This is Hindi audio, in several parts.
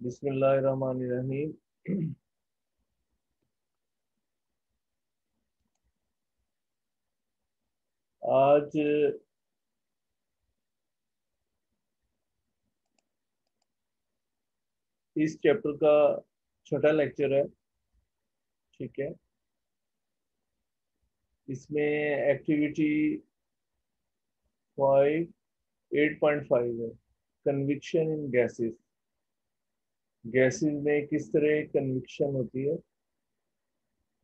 बिस्मिल्लाहिर्रहमानिर्रहीम। आज इस चैप्टर का छोटा लेक्चर है, ठीक है? इसमें activity five eight point five है, कन्विक्शन इन गैसेस। गैसेस में किस तरह कन्विक्शन होती है?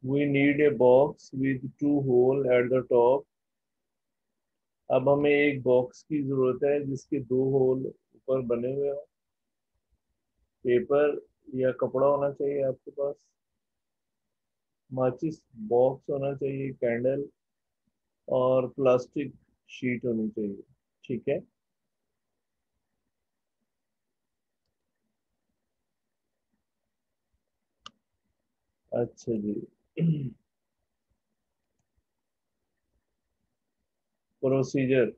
We need a box with two hole at the top अब हमें एक बॉक्स की ज़रूरत है जिसके दो होल ऊपर बने हुए हो। पेपर या कपड़ा होना चाहिए आपके पास। माचिस बॉक्स होना चाहिए कैंडल और प्लास्टिक शीट होनी चाहिए। ठीक है? अच्छा जी। Procedure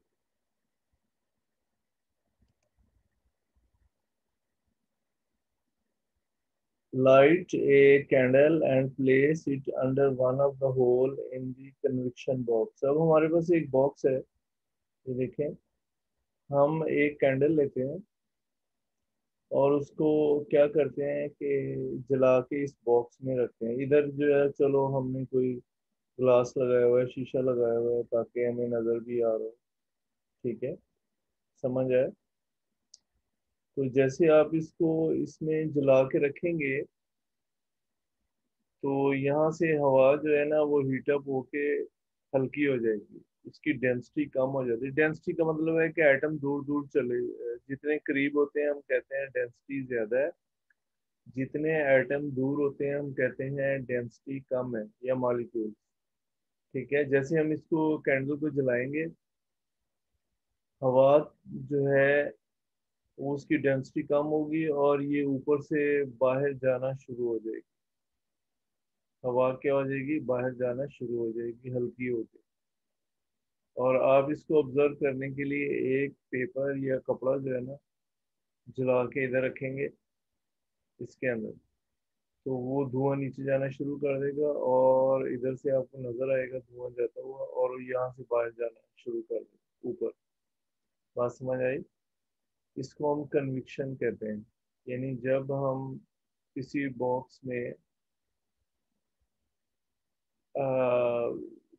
light a candle and place it under one of the hole in convection box अब हमारे पास एक बॉक्स है। ये देखें। हम एक कैंडल लेते हैं। और उसको क्या करते हैं कि जला के इस बॉक्स में रखते हैं। इधर जो है, चलो हमने कोई ग्लास लगाया हुआ है, शीशा लगाया हुआ है, ताकि हमें नज़र भी आ रहा हो। ठीक है? समझ आए तो जैसे आप इसको इसमें जला के रखेंगे तो यहाँ से हवा जो है ना, वो हीटअप होके हल्की हो जाएगी। उसकी डेंसिटी कम हो जाती है। डेंसिटी का मतलब है कि एटम दूर दूर चले, जितने करीब होते हैं, हम कहते हैं डेंसिटी ज़्यादा है। जितने एटम दूर होते हैं, हम कहते हैं डेंसिटी कम है, या मालिक्यूल ठीक है? जैसे हम इसको कैंडल को जलाएँगे, हवा जो है उसकी डेंसिटी कम होगी और ये ऊपर से बाहर जाना शुरू हो जाएगी। हवा क्या हो जाएगी? बाहर जाना शुरू हो जाएगी, हल्की हो जाएगी। और आप इसको ऑब्ज़र्व करने के लिए एक पेपर या कपड़ा जो है ना, जला के इधर रखेंगे इसके अंदर। तो वो धुआँ नीचे जाना शुरू कर देगा और इधर से आपको नज़र आएगा धुआँ जाता हुआ और यहाँ से बाहर जाना शुरू कर देगा, ऊपर। बात समझ आई? इसको हम कन्विक्शन कहते हैं। यानी जब हम किसी बॉक्स में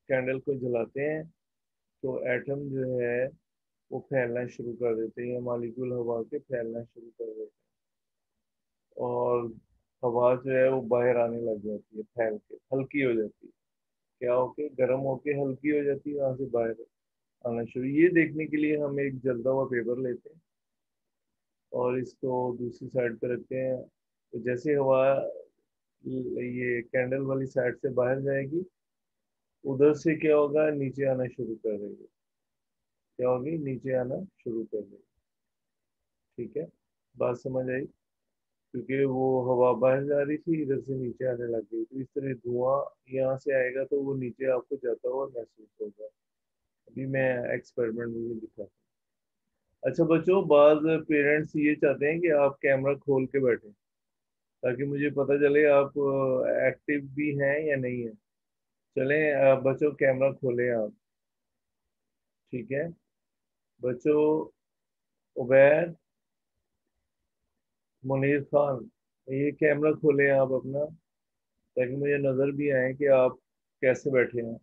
कैंडल को जलाते हैं तो एटम जो है, वो फैलना शुरू कर देते हैं या मालिक्यूल हवा के फैलना शुरू कर देते हैं। और हवा जो है, वो बाहर आने लग जाती है फैल के, हल्की हो जाती है। क्या होके गर्म होके हल्की हो जाती है, वहाँ से बाहर आना शुरू। ये देखने के लिए हम एक जलता हुआ पेपर लेते हैं और इसको दूसरी साइड पर रखते हैं। तो जैसे हवा, ये कैंडल वाली साइड से बाहर जाएगी उधर से क्या होगा? नीचे आना शुरू कर देगी। क्या होगी? नीचे आना शुरू कर देंगे। ठीक है? बात समझ आई? क्योंकि वो हवा बाहर जा रही थी, इधर से नीचे आने लग गई। तो इस तरह धुआँ यहाँ से आएगा तो वो नीचे आपको जाता हुआ महसूस होगा। अभी मैं एक्सपेरिमेंट में दिखा अच्छा बच्चों, बाद पेरेंट्स ये चाहते हैं कि आप कैमरा खोल के बैठे, ताकि मुझे पता चले आप एक्टिव भी हैं या नहीं है। चलें बच्चों कैमरा खोलें आप। ठीक है? बच्चों उबैर मुनीर खान ये कैमरा खोलें आप अपना ताकि मुझे नज़र भी आए कि आप कैसे बैठे हैं।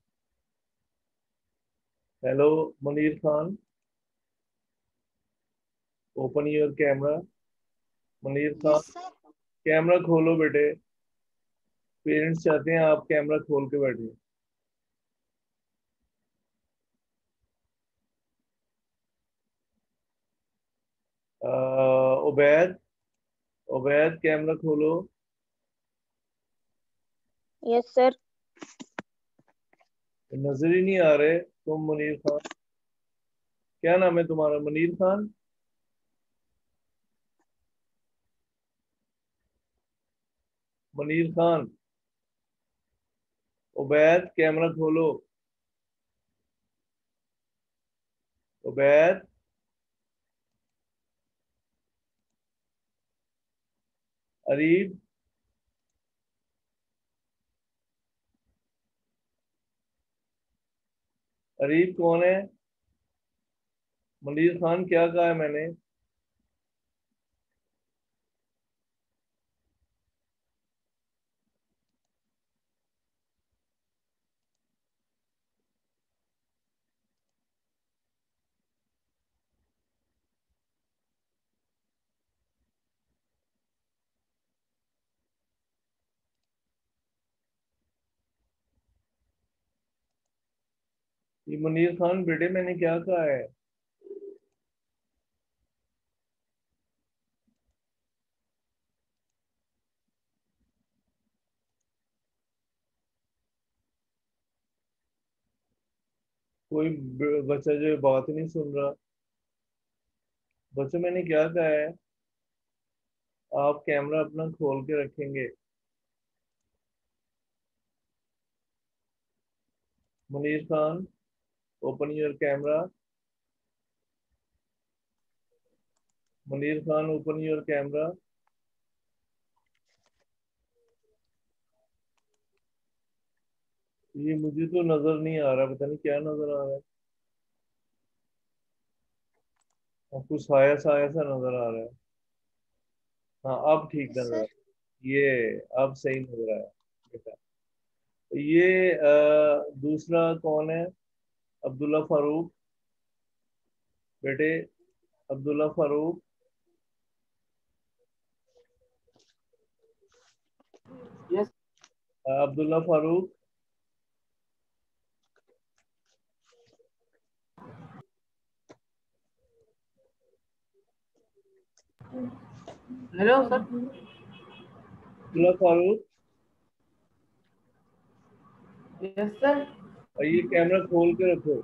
Hello Munir Khan. Open your camera. Munir Khan. Camera खोलो बेटे। पेरेंट्स चाहते हैं आप कैमरा खोल के बैठे। उबैद उबैद कैमरा खोलो। यस सर नज़र ही नहीं आ रहे तुम मुनीर खान। क्या नाम है तुम्हारा मुनीर खान? मुनीर खान उबैद कैमरा खोलो। उबैद अरीब अरीब कौन है? मनीर खान क्या कहा है मैंने? ये मुनीर खान बेटे मैंने क्या कहा है? कोई बच्चा जो बात नहीं सुन रहा। बच्चों, मैंने क्या कहा है? आप कैमरा अपना खोल के रखेंगे। Munir Khan open your camera. Munir Khan open your camera. ये मुझे तो नज़र नहीं आ रहा पता नहीं क्या नज़र आ रहा है। कुछ साया साया सा नज़र आ रहा है। हाँ अब ठीक नज़र ये अब सही नज़र आया। बेटा ये आ, दूसरा कौन है? अब्दुल्ला फारूक बेटे Abdullah Farooq. Yes Abdullah Farooq. Hello sir Abdullah Farooq. Yes sir और ये कैमरा खोल के रखो।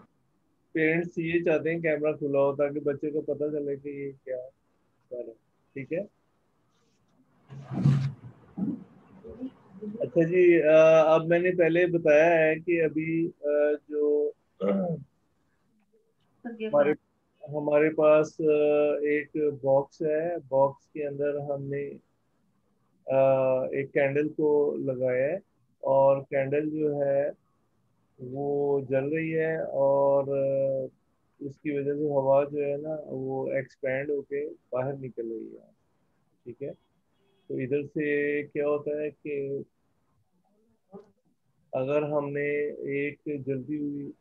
पेरेंट्स ये चाहते हैं कैमरा खुला हो ताकि बच्चे को पता चले कि ये क्या कर रहा ठीक है? अच्छा जी अब मैंने पहले बताया है कि अभी जो हमारे हमारे पास एक बॉक्स है। बॉक्स के अंदर हमने एक कैंडल को लगाया है और कैंडल जो है वो जल रही है और उसकी वजह से हवा जो है ना, वो एक्सपैंड होके बाहर निकल रही है। ठीक है? तो इधर से क्या होता है कि अगर हमने एक जल्दी हुई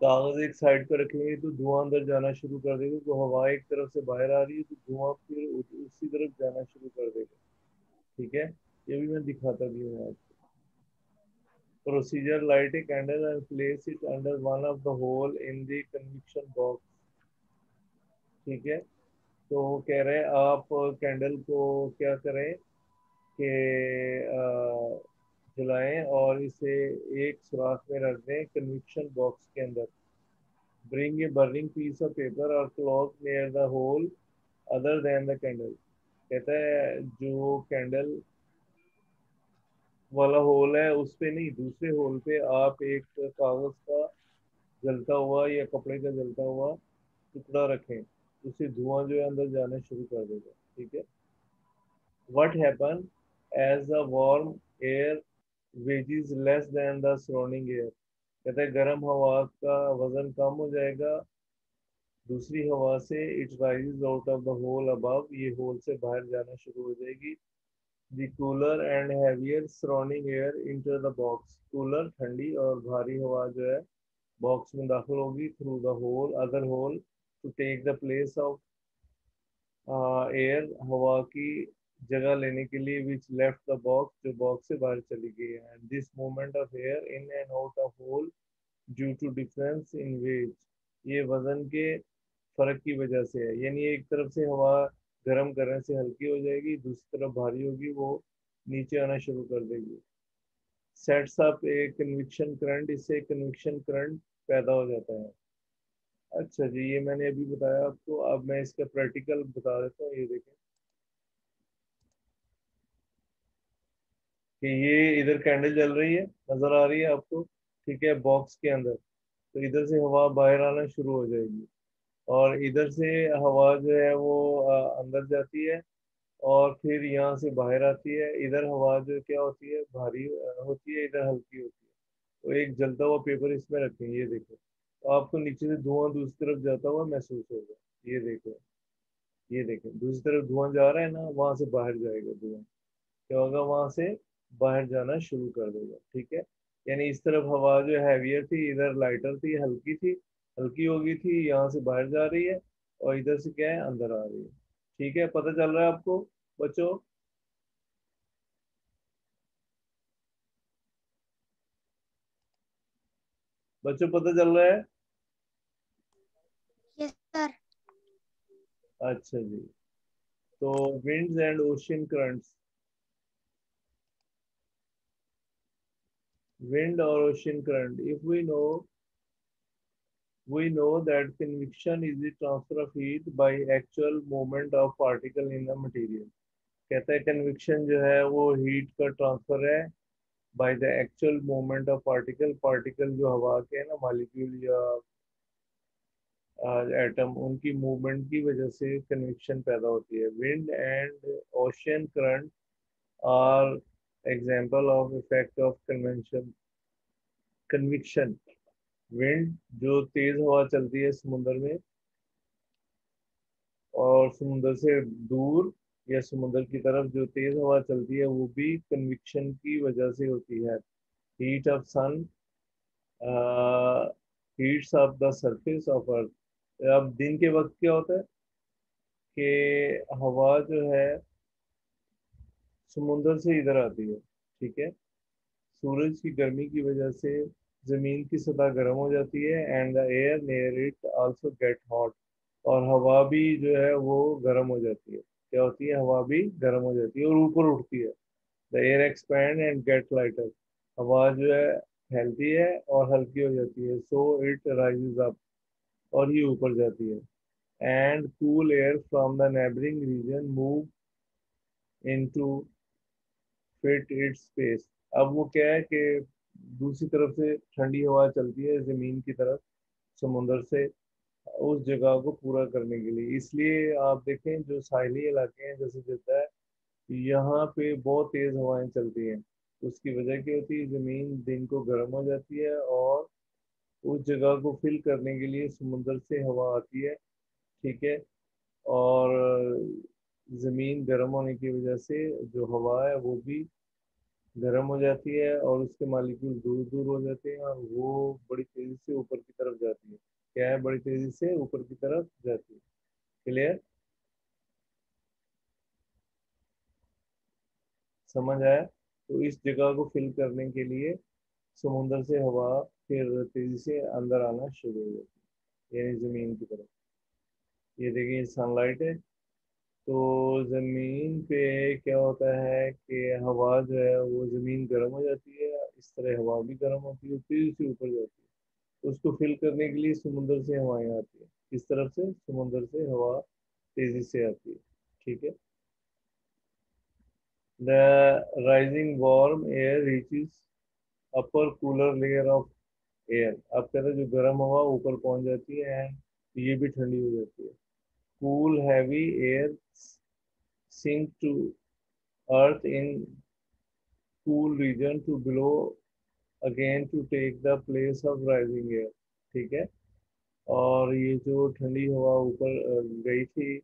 कागज़ एक साइड पर रखेंगे तो धुआँ अंदर जाना शुरू कर देगा। तो हवा एक तरफ़ से बाहर आ रही है तो धुआँ फिर उसी तरफ़ जाना शुरू कर देगा। ठीक है? ये भी मैं दिखाता भी हूँ आपको Procedure, light a candle and place it under one of the hole in the convection box. ठीक है? तो कह रहे हैं, आप कैंडल को क्या करें कि जलाएँ और इसे एक सुराख में रख दें कन्विक्शन बॉक्स के अंदर। Bring a burning piece of paper और cloth near the hole other than the candle कहता है, जो कैंडल वाला होल है, उस पे नहीं, दूसरे होल पे आप एक कागज़ का जलता हुआ या कपड़े का जलता हुआ टुकड़ा रखें उससे धुआँ जो है अंदर जाना शुरू कर देगा, ठीक है? What happen as a warm air weighs is less than the surrounding air कहते हैं, गर्म हवा का वज़न कम हो जाएगा, दूसरी हवा से it rise out of the hole above ये होल से बाहर जाना शुरू हो जाएगी the cooler and heavier surrounding air into the box. Cooler, ठंडी और भारी हवा जो है बॉक्स में दाखिल होगी through the hole other hole to take the place of air हवा की जगह लेने के लिए विच लेफ़्ट द बॉक्स जो बॉक्स से बाहर चली गई है। And this movement of air in and out of hole due to difference in weight ये वज़न के फ़र्क की वजह से है। यानी एक तरफ़ से हवा गर्म करने से हल्की हो जाएगी, दूसरी तरफ़ भारी होगी, वो नीचे आना शुरू कर देगी। Sets up a convection current इससे कन्विक्शन करंट पैदा हो जाता है। अच्छा जी, ये मैंने अभी बताया आपको, अब मैं इसका प्रैक्टिकल बता देता हूँ, ये देखें। कि ये इधर कैंडल जल रही है, नज़र आ रही है आपको, ठीक है बॉक्स के अंदर। तो इधर से हवा बाहर आना शुरू हो जाएगी। और इधर से हवा जो है वो अंदर जाती है और फिर यहाँ से बाहर आती है। इधर हवा जो क्या होती है, भारी होती है, इधर हल्की होती है। तो एक जलता हुआ पेपर इसमें रखें, ये देखो। तो आपको नीचे से धुआँ दूसरी तरफ़ जाता हुआ महसूस होगा। ये देखो, ये देखें। दूसरी तरफ़ धुआँ जा रहा है ना, वहाँ से बाहर जाएगा धुआँ। क्या होगा? वहाँ से बाहर जाना शुरू कर देगा, ठीक है? यानी इस तरफ़ हवा जो हैवियर थी, इधर लाइटर थी, हल्की थी हल्की हो गई थी यहाँ से बाहर जा रही है और इधर से क्या है अंदर आ रही है। ठीक है पता चल रहा है आपको बच्चों? बच्चों पता चल रहा है? यस सर अच्छा जी। तो winds and ocean currents. Wind or ocean current. If we know we know that convection is the transfer of heat by actual movement of particle in the material. कहता है कन्विक्शन जो है वो हीट का ट्रांसफ़र है by the actual movement of particle particle जो हवा के है ना मालिक्यूल या एटम उनकी मूवमेंट की वजह से कन्विक्शन पैदा होती है. Wind and ocean current are example of effect of convention convection wind जो तेज हवा चलती है समुद्र में और समुद्र से दूर या समुद्र की तरफ़ जो तेज हवा चलती है, वो भी कन्विक्शन की वजह से होती है। Heat of sun heats of the surface of earth अब दिन के वक्त क्या होता है कि हवा जो है समुद्र से इधर आती है, ठीक है? सूरज की गर्मी की वजह से ज़मीन की सतह गर्म हो जाती है and the air near it also get hot और हवा भी जो है वो गर्म हो जाती है। क्या होती है? हवा भी गर्म हो जाती है और ऊपर उठती है। The air expand and get lighter हवा जो है फैलती है और हल्की हो जाती है। सो इट राइजेज अप और ये ऊपर जाती है। And cool air from the neighbouring region move into fit its space अब वो क्या है कि दूसरी तरफ़ से ठंडी हवा चलती है ज़मीन की तरफ़, समुंदर से, उस जगह को पूरा करने के लिए। इसलिए आप देखें, जो साहली इलाके हैं, जैसे जद्दा है, यहाँ पे बहुत तेज हवाएँ चलती हैं। उसकी वजह क्या होती है? ज़मीन दिन को गर्म हो जाती है और उस जगह को फिल करने के लिए समुंदर से हवा आती है, ठीक है? और ज़मीन गर्म होने की वजह से जो हवा है, वो भी गर्म हो जाती है और उसके मालिक्यूल दूर दूर हो जाते हैं और वो बड़ी तेज़ी से ऊपर की तरफ़ जाती है। क्या है बड़ी तेज़ी से ऊपर की तरफ़ जाती है? क्लियर समझ आया? तो इस जगह को फिल करने के लिए समुंदर से हवा फिर तेज़ी से अंदर आना शुरू हो जाती है, यानी ज़मीन की तरफ़। ये देखिए सनलाइट है। तो ज़मीन पे क्या होता है कि हवा जो है वो ज़मीन गर्म हो जाती है, इस तरह हवा भी गर्म होती है तेज़ी से ऊपर जाती है। उसको फिल करने के लिए समुंदर से हवाएँ आती है। इस तरफ़ से? समुंदर से हवा तेज़ी से आती है। ठीक है? The rising warm air reaches upper cooler layer of air. अब कहते हैं जो गर्म हवा ऊपर पहुँच जाती है तो ये भी ठंडी हो जाती है। Cool heavy air sink to earth in cool region to below again to take the place of rising air ठीक है और ये जो ठंडी हवा ऊपर गई थी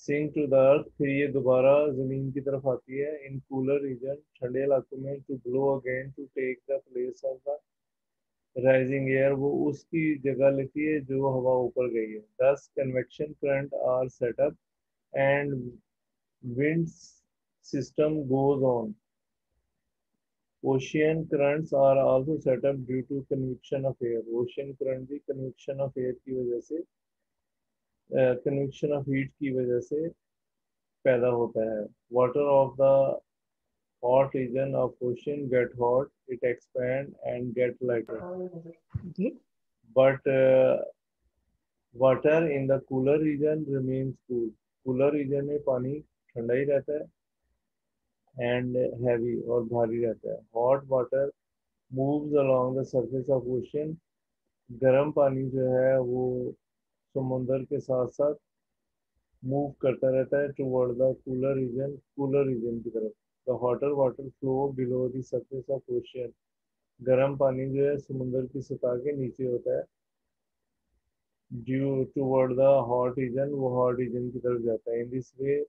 सिंक टू द अर्थ फिर ये दोबारा ज़मीन की तरफ़ आती है इन कूलर रीजन ठंडे इलाकों में to blow again to take the place of the rising air वो उसकी जगह लेती है जो हवा ऊपर गई है। Thus convection current are set up and wind system goes on ocean currents are also set up due to convection of air ocean current भी कन्विक्शन ऑफ़ एयर की वजह से कन्विक्शन ऑफ़ हीट की वजह से पैदा होता है। Water of the hot region of ocean get hot it expand and get lighter but uh, water in the cooler region remains cool cooler region में पानी ठंडा ही रहता है and heavy और भारी रहता है hot water moves along the surface of ocean गर्म पानी जो है वो समुंदर के साथ साथ मूव करता रहता है toward the cooler region cooler region की तरफ़ the hotter water flow below the surface of ocean गर्म पानी जो है समुद्र की सतह के नीचे होता है। Due toward the hot region वो हॉट रीजन की तरफ़ जाता है। In this way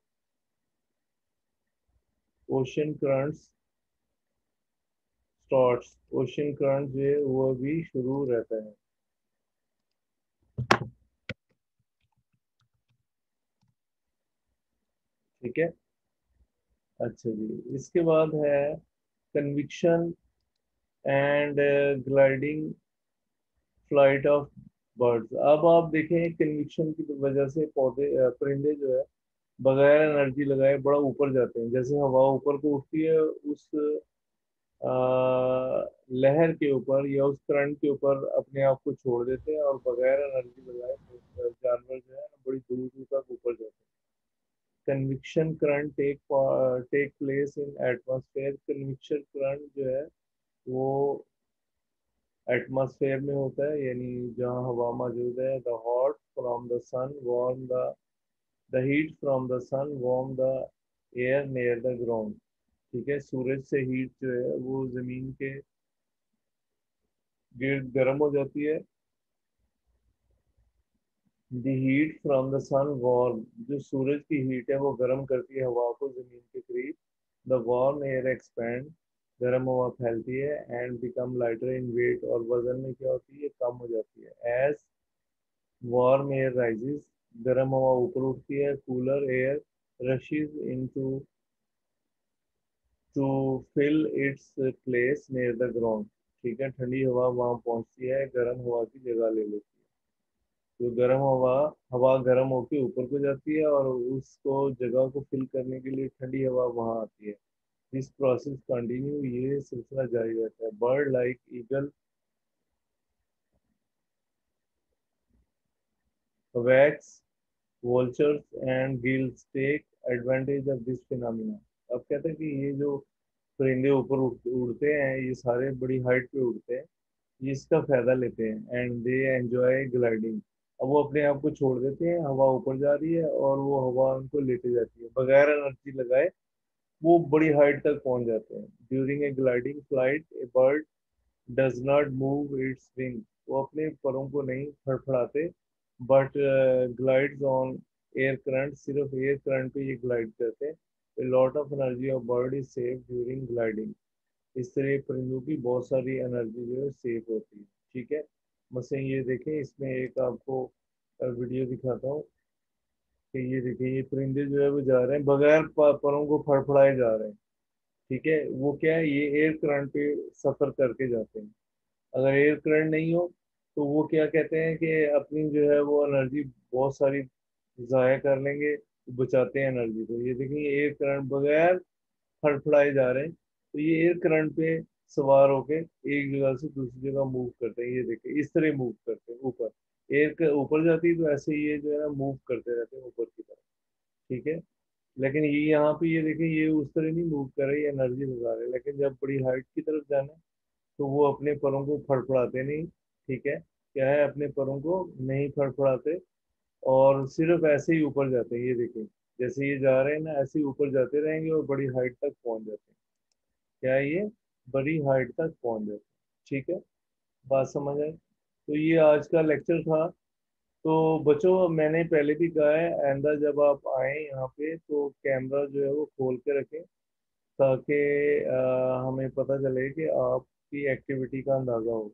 ocean currents starts ocean current जो है, वो भी शुरू रहता है। ठीक है? अच्छा जी। इसके बाद है convection and gliding flight of birds अब आप देखें कन्विक्शन की वजह से पौधे परिंदे जो है बगैर एनर्जी लगाए बड़ा ऊपर जाते हैं। जैसे हवा ऊपर को उठती है उस आ, लहर के ऊपर या उस करंट के ऊपर अपने आप को छोड़ देते हैं और बगैर एनर्जी लगाए जानवर जो है बड़ी दूर दूर तक ऊपर जाते हैं। Convection current take take place in atmosphere convection current जो है, वो एटमॉस्फेयर में होता है, यानी जहाँ हवा मौजूद है the hot from the sun warm the the heat from the sun warm the air near the ground ठीक है? सूरज से हीट जो है, वो ज़मीन के गिर्द गर्म हो जाती है the heat from the sun warm जो सूरज की हीट है, वो गर्म करती है हवा को ज़मीन के करीब। द वार्म एयर एक्सपेंड गर्म हवा फैलती है and become lighter in weight और वज़न में क्या होती है? कम हो जाती है। एज वार्म एयर राइजेस गर्म हवा ऊपर उठती है cooler air rushes into to fill its place near the ground ठीक है? ठंडी हवा वहाँ पहुँचती है, गर्म हवा की जगह ले लेती है। तो गर्म हवा हवा गर्म होकर ऊपर को जाती है और उसको, जगह को फिल करने के लिए ठंडी हवा वहाँ आती है। दिस प्रोसेस कंटिन्यू ये सिलसिला जारी रहता है। बर्ड लाइक ईगल वैक्स vultures and gills take advantage of this phenomena. अब कहते हैं कि ये जो परिंदे ऊपर उड़ते हैं, ये सारे बड़ी हाइट पे उड़ते हैं, ये इसका फ़ायदा लेते हैं। एंड दे एंजॉय ग्लाइडिंग अब वो अपने आप को छोड़ देते हैं, हवा ऊपर जा रही है और वो हवा उनको लेते जाती है। बगैर एनर्जी लगाए वो बड़ी हाइट तक पहुँच जाते हैं। During a gliding flight a bird does not move its wing वो अपने परों को नहीं फड़फड़ाते but glides on air current सिर्फ़ एयर करंट पे ये ग्लाइड करते हैं। A lot of energy of bird is save during gliding इस तरह परिंदों की बहुत सारी एनर्जी जो है सेव होती है। ठीक है? मसलन ये देखें, इसमें एक आपको वीडियो दिखाता हूँ। कि ये देखें, ये परिंदे जो है वो जा रहे हैं, बगैर परों को फड़फड़ाए जा रहे हैं। ठीक है? वो क्या है? ये एयर करंट पे सफ़र करके जाते हैं। अगर एयर करंट नहीं हो तो वो क्या कहते हैं कि अपनी जो है वो एनर्जी बहुत सारी ज़ाया कर लेंगे, बचाते हैं एनर्जी को। ये देखें एयर करंट बगैर फड़फड़ाए जा रहे हैं। तो ये एयर करंट पे सवार होके एक जगह से दूसरी जगह मूव करते हैं, ये देखें, इस तरह मूव करते हैं, ऊपर। एयर ऊपर जाती है तो ऐसे ये जो है ना मूव करते रहते हैं ऊपर की तरफ़। ठीक है? लेकिन ये यहाँ पे ये देखें, ये उस तरह नहीं मूव कर रही एनर्जी लगा रहे। लेकिन जब बड़ी हाइट की तरफ़ जाना तो वो अपने परों को फड़फड़ाते नहीं। ठीक है? क्या है? अपने परों को नहीं फड़फड़ाते और सिर्फ़ ऐसे ही ऊपर जाते हैं, ये देखें। जैसे ये जा रहे हैं ना, ऐसे ही ऊपर जाते रहेंगे और बड़ी हाइट तक पहुँच जाते हैं। क्या है ये? बड़ी हाइट तक पहुँच जाते ठीक है? बात समझ आए तो ये आज का लेक्चर था। तो बच्चों, मैंने पहले भी कहा है आइंदा जब आप आए यहाँ पे तो कैमरा जो है वो खोल के रखें, ताकि हमें पता चले कि आपकी एक्टिविटी का अंदाज़ा हो,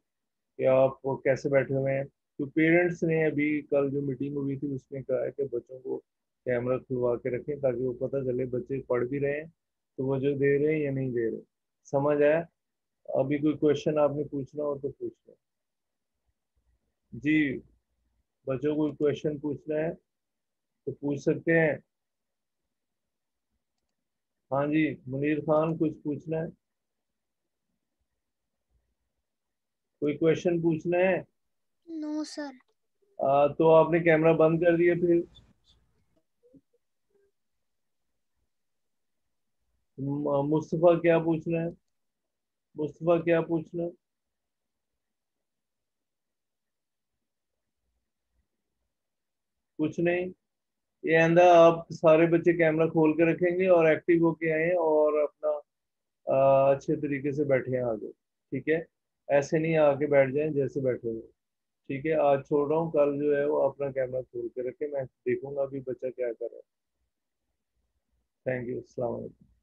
कि आप कैसे बैठे हुए हैं। तो पेरेंट्स ने अभी कल जो मीटिंग हुई थी उसमें कहा है कि बच्चों को कैमरा खुलवा के रखें, ताकि वो पता चले, बच्चे पढ़ भी रहे हैं तो वो जो दे रहे हैं या नहीं दे रहे समझ आया? अभी कोई क्वेश्चन आपने पूछना हो तो पूछ लें। जी बच्चों को क्वेश्चन पूछना है तो पूछ सकते हैं। हाँ जी मुनीर खान कुछ पूछना है? कोई क्वेश्चन पूछना है? नो no, सर तो आपने कैमरा बंद कर दिया फिर। मुस्तफ़ा क्या पूछना है? मुस्तफ़ा क्या पूछना है? कुछ नहीं। ये आंदा, आप सारे बच्चे कैमरा खोल के रखेंगे और एक्टिव होके आए और अपना अच्छे तरीके से बैठे आगे, ठीक है? ऐसे नहीं आके बैठ जाएँ, जैसे बैठे हुए। ठीक है? आज छोड़ रहा हूँ, कल जो है वो अपना कैमरा खोल के रखे। मैं देखूँगा अभी बच्चा क्या कर रहा है। थैंक यू वालेकुम